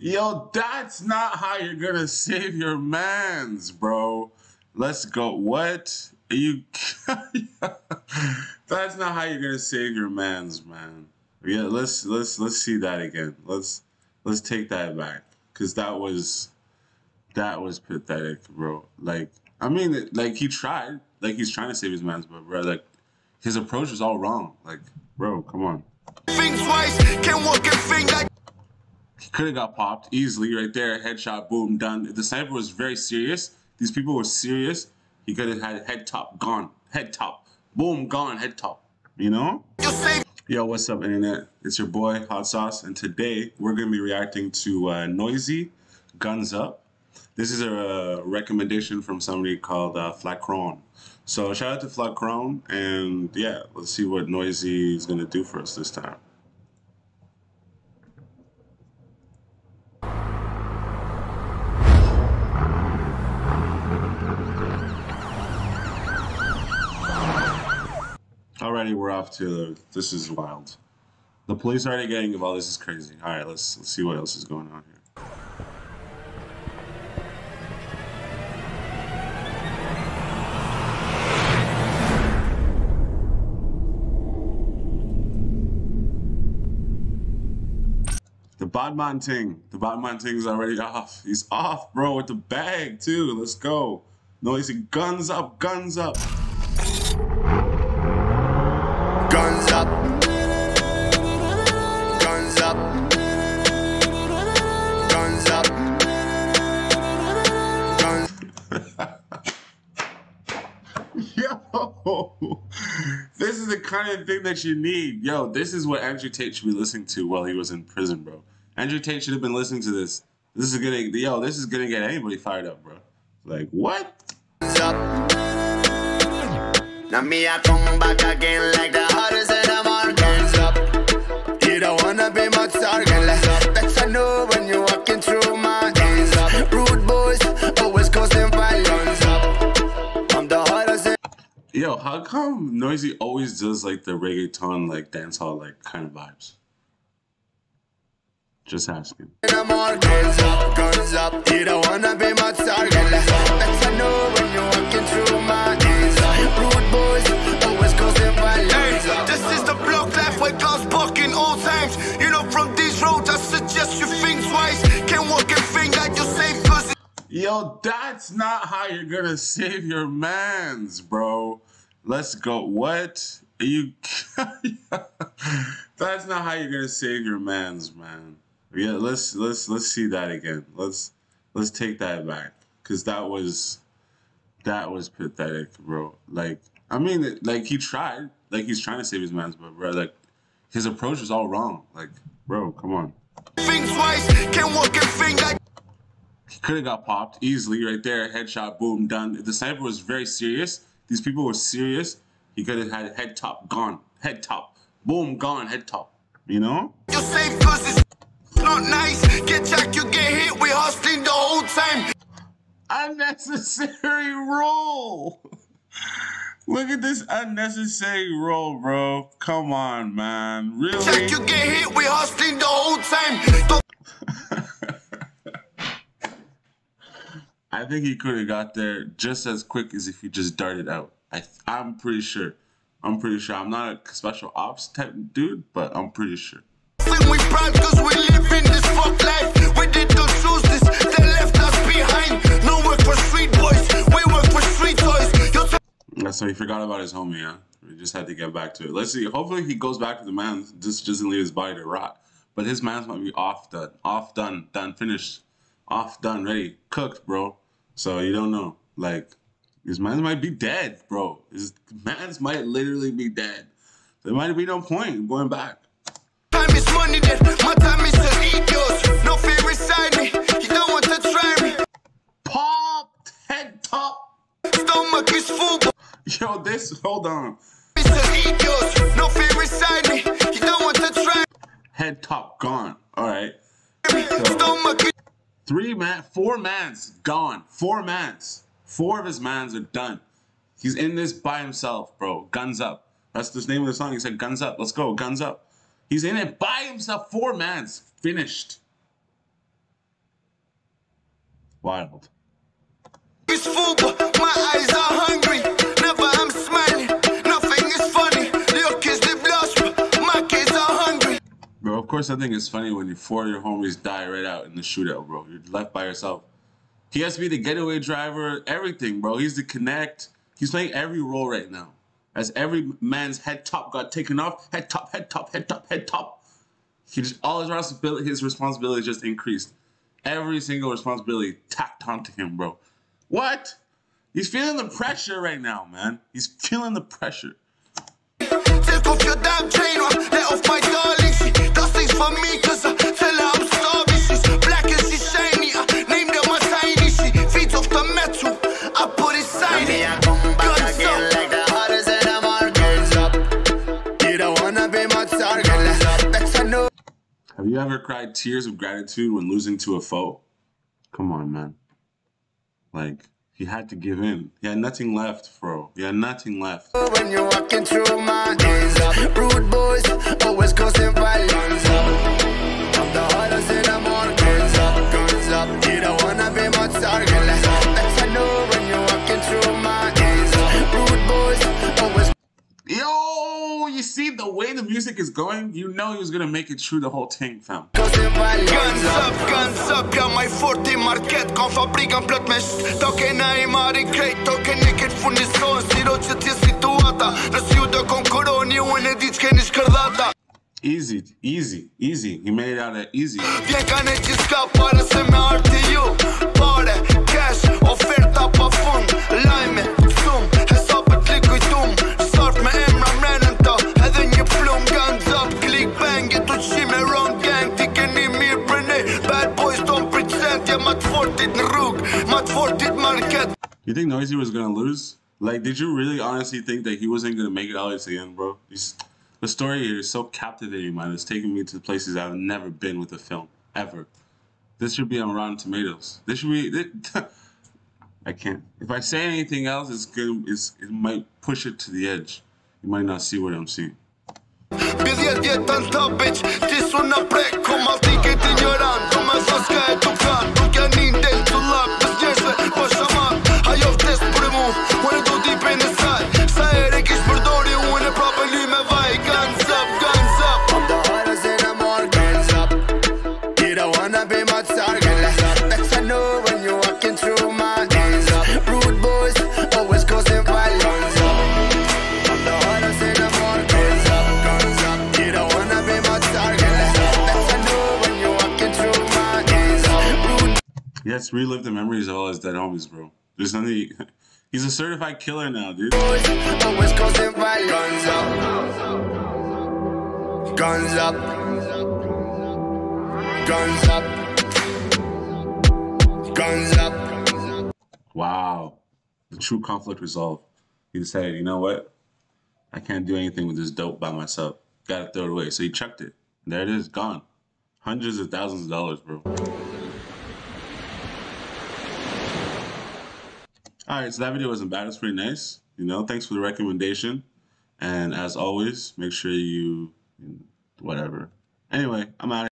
Yo, that's not how you're gonna save your mans, bro. Let's go. What? Are you That's not how you're gonna save your mans, man. Yeah, let's let's let's see that again. Let's let's take that back. Cause that was that was pathetic, bro. Like I mean like he tried. Like he's trying to save his mans, but bro, like his approach is all wrong. Like, bro, come on. He could have got popped easily right there. Headshot, boom, done. If the sniper was very serious, these people were serious, he could have had head top gone. Head top. Boom, gone, head top. You know? Yo, what's up, internet? It's your boy, Hot Sauce, and today we're going to be reacting to uh, Noizy Gunz Up. This is a recommendation from somebody called uh, Flacron. So, shout out to Flacron, and yeah, let's see what Noizy is going to do for us this time. Already, we're off to this is wild. The police are already getting involved. This is crazy. All right, let's let's see what else is going on here. The Batman ting. The Batman ting is already off. He's off, bro, with the bag too. Let's go. Noizy guns up, guns up. Guns up. Guns up. Guns up. Guns Yo, this is the kind of thing that you need. Yo, this is what Andrew Tate should be listening to while he was in prison, bro. Andrew Tate should have been listening to this. This is gonna, yo, this is gonna get anybody fired up, bro. Like what? Now me I come back again come Noizy always does like the reggaeton, like dancehall, like kind of vibes? Just asking. the morning. Guns up, guns up. You don't wanna be much target less. Better know when you're walking through my hands up. Rude boys always causing violence up. This is the block life where all times. You know from these roads I suggest you think twice. Can walk and think like you're safe cause Yo, that's not how you're gonna save your mans, bro. Let's go. What? Are you That's not how you're gonna save your mans, man. Yeah, let's let's let's see that again. Let's let's take that back. Cause that was that was pathetic, bro. Like I mean like he tried. Like he's trying to save his mans, but bro, like his approach is all wrong. Like, bro, come on. think twice. Can walk and think like He could have got popped easily right there. Headshot, boom, done. The sniper was very serious, these people were serious, he could have had head top gone. Head top. Boom, gone, head top. You know? you're safe not nice. Get you get hit. We hustling the whole time. Unnecessary roll. Look at this unnecessary roll, bro. Come on, man. Really? you get hit. We hustling the whole time. Don't I think he could have got there just as quick as if he just darted out. I, I'm pretty sure. I'm pretty sure. I'm not a special ops type dude, but I'm pretty sure. think we proud cause we live in this fuck life. We did not choose this. They left us behind. No work for street boys. We work for street toys. You're Yeah, So he forgot about his homie, huh? We just had to get back to it. Let's see. Hopefully he goes back to the man. Just doesn't leave his body to rot. But his man's might be off done. Off done. Done. Finished. Off done. Ready. Cooked, bro. So you don't know. Like, his man's might be dead, bro. His man's might literally be dead. There might be no point in going back. time is money then. My time is to eat yours. No fear inside me. You don't want to try me. Pop! Head top! Stomach is full. Yo, this, hold on. To eat yours. No fear inside me. You don't want to try Head top gone. Alright. me. Stomach is Three man, four mans gone. Four mans. Four of his mans are done. He's in this by himself, bro. Guns up. That's the name of the song. He said, "Guns up." Let's go, guns up. He's in it by himself. Four mans finished. Wild. Course, I think it's funny when your four of your homies die right out in the shootout, bro. You're left by yourself. He has to be the getaway driver, everything, bro. He's the connect. He's playing every role right now. As every man's head top got taken off, head top, head top, head top, head top. He just all his responsibility, his responsibility just increased. Every single responsibility tacked onto him, bro. What? He's feeling the pressure right now, man. He's feeling the pressure. For me, cause I tell her I'm starving. She's black and she's shiny. Uh, I named her my tiny. She feeds off the metal. I put it side in. Guns up. like the hottest in the market. up. You don't wanna be my target. Have you ever cried tears of gratitude when losing to a foe? Come on, man. Like, he had to give in. He had nothing left, bro. He had nothing left. When you're walking through my days, uh, rude boys always causing violence. Uh. Music is going? You know he was gonna make it through the whole thing, fam. Guns up, guns up, jam mai fort market Ka fabrikën plot me sh Toke na i marrin krejt Toke një këtë furnison Siro që t'je situata Nësë ju do konkuroni Unë e di që keni shkërdhata Easy, easy, easy. He made it out of easy. Vjen ka në gjithka para se me arti ju Pare, cash, oferta Noizy was gonna lose? Like, did you really honestly think that he wasn't gonna make it to the end, bro? He's, the story here is so captivating, man. It's taking me to places I've never been with a film ever. This should be on Rotten Tomatoes. This should be. thi- I can't. If I say anything else, it's good. It's, it might push it to the edge. You might not see what I'm seeing. Po shama, pasha mat Ajo vdes për mu Unë do t'i për në saj. Sa e re përdori Yes, relive the memories of all his dead homies, bro. There's nothing. He's a certified killer now, dude. always causing violence. Guns up. Guns up. Guns up. Wow. The true conflict resolved. He decided, you know what? I can't do anything with this dope by myself. Gotta throw it away. So he chucked it. There it is, gone. Hundreds of thousands of dollars, bro. Alright, so that video wasn't bad. It's pretty nice. You know, thanks for the recommendation. And as always, make sure you whatever. Anyway, I'm out.